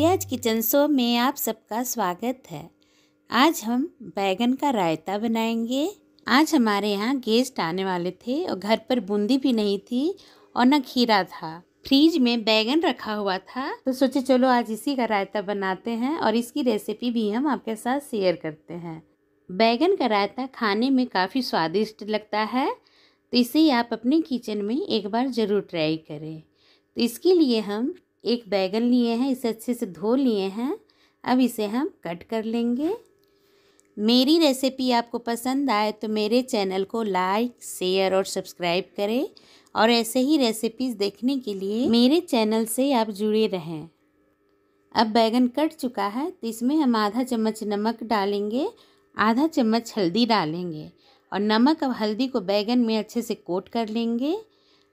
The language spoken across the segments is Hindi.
किचन शो में आप सबका स्वागत है। आज हम बैगन का रायता बनाएँगे। आज हमारे यहाँ गेस्ट आने वाले थे और घर पर बूंदी भी नहीं थी और न खीरा था। फ्रीज में बैगन रखा हुआ था। तो सोचे चलो आज इसी का रायता बनाते हैं और इसकी रेसिपी भी हम आपके साथ शेयर करते हैं। बैगन का रायता खाने में काफ़ी स्वादिष्ट लगता है। तो इसे आप अपने किचन में एक बार ज़रूर ट्राई करें। तो इसके लिए हम एक बैगन लिए हैं, इसे अच्छे से धो लिए हैं। अब इसे हम कट कर लेंगे। मेरी रेसिपी आपको पसंद आए तो मेरे चैनल को लाइक, शेयर और सब्सक्राइब करें और ऐसे ही रेसिपीज़ देखने के लिए मेरे चैनल से आप जुड़े रहें। अब बैगन कट चुका है तो इसमें हम आधा चम्मच नमक डालेंगे, आधा चम्मच हल्दी डालेंगे और नमक और हल्दी को बैगन में अच्छे से कोट कर लेंगे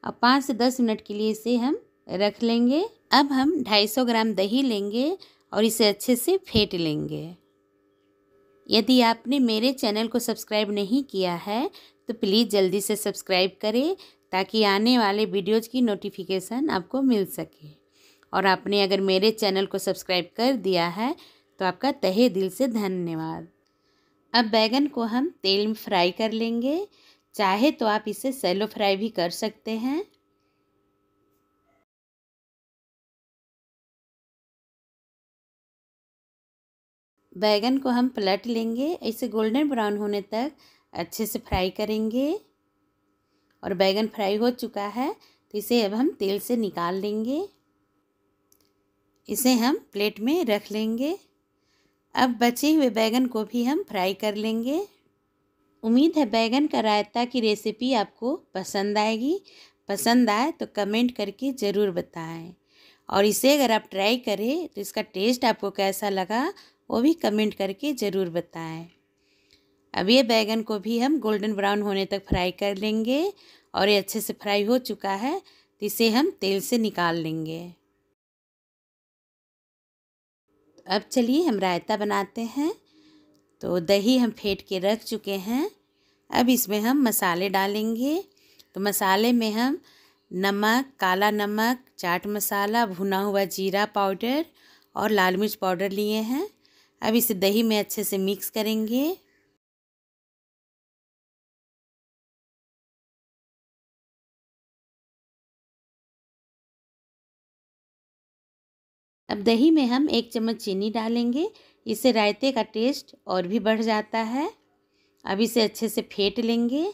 और पाँच से दस मिनट के लिए इसे हम रख लेंगे। अब हम 250 ग्राम दही लेंगे और इसे अच्छे से फेंट लेंगे। यदि आपने मेरे चैनल को सब्सक्राइब नहीं किया है तो प्लीज़ जल्दी से सब्सक्राइब करें ताकि आने वाले वीडियोज़ की नोटिफिकेशन आपको मिल सके। और आपने अगर मेरे चैनल को सब्सक्राइब कर दिया है तो आपका तहे दिल से धन्यवाद। अब बैगन को हम तेल में फ्राई कर लेंगे। चाहे तो आप इसे सेलो फ्राई भी कर सकते हैं। बैगन को हम पलट लेंगे, इसे गोल्डन ब्राउन होने तक अच्छे से फ्राई करेंगे। और बैगन फ्राई हो चुका है तो इसे अब हम तेल से निकाल लेंगे। इसे हम प्लेट में रख लेंगे। अब बचे हुए बैगन को भी हम फ्राई कर लेंगे। उम्मीद है बैगन का रायता की रेसिपी आपको पसंद आएगी। पसंद आए तो कमेंट करके ज़रूर बताएँ। और इसे अगर आप ट्राई करें तो इसका टेस्ट आपको कैसा लगा वो भी कमेंट करके ज़रूर बताएँ। अब ये बैगन को भी हम गोल्डन ब्राउन होने तक फ्राई कर लेंगे और ये अच्छे से फ्राई हो चुका है तो इसे हम तेल से निकाल लेंगे। अब चलिए हम रायता बनाते हैं। तो दही हम फेंट के रख चुके हैं। अब इसमें हम मसाले डालेंगे। तो मसाले में हम नमक, काला नमक, चाट मसाला, भुना हुआ जीरा पाउडर और लाल मिर्च पाउडर लिए हैं। अब इसे दही में अच्छे से मिक्स करेंगे। अब दही में हम एक चम्मच चीनी डालेंगे। इससे रायते का टेस्ट और भी बढ़ जाता है। अब इसे अच्छे से फेंट लेंगे।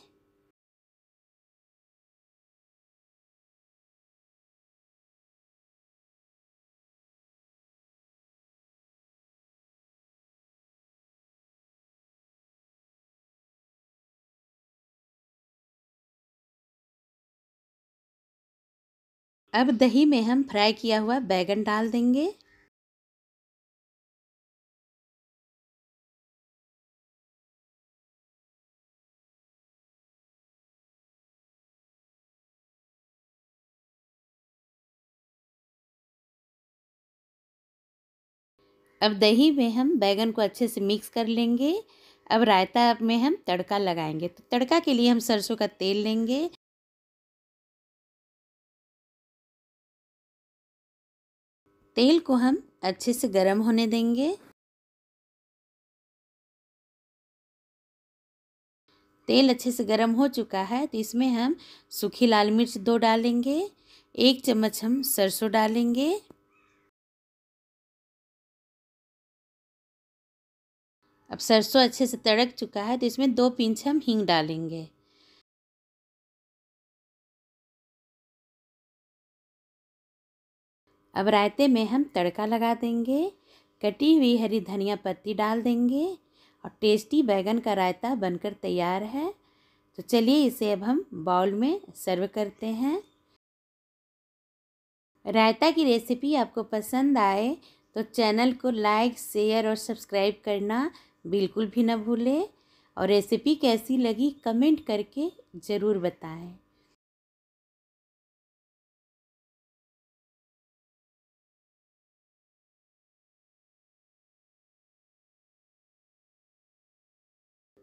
अब दही में हम फ्राई किया हुआ बैगन डाल देंगे। अब दही में हम बैगन को अच्छे से मिक्स कर लेंगे। अब रायता में हम तड़का लगाएँगे। तो तड़का के लिए हम सरसों का तेल लेंगे। तेल को हम अच्छे से गर्म होने देंगे। तेल अच्छे से गर्म हो चुका है तो इसमें हम सूखी लाल मिर्च दो डालेंगे, एक चम्मच हम सरसों डालेंगे। अब सरसों अच्छे से तड़क चुका है तो इसमें दो पिंच हम हींग डालेंगे। अब रायते में हम तड़का लगा देंगे, कटी हुई हरी धनिया पत्ती डाल देंगे और टेस्टी बैगन का रायता बनकर तैयार है। तो चलिए इसे अब हम बाउल में सर्व करते हैं। रायता की रेसिपी आपको पसंद आए तो चैनल को लाइक, शेयर और सब्सक्राइब करना बिल्कुल भी ना भूलें और रेसिपी कैसी लगी कमेंट करके ज़रूर बताएँ।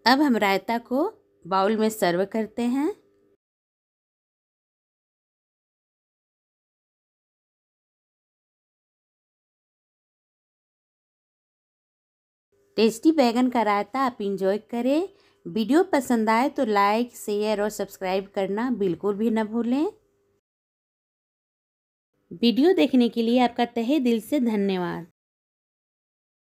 अब हम रायता को बाउल में सर्व करते हैं। टेस्टी बैगन का रायता आप इंजॉय करें। वीडियो पसंद आए तो लाइक शेयर और सब्सक्राइब करना बिल्कुल भी न भूलें। वीडियो देखने के लिए आपका तहे दिल से धन्यवाद।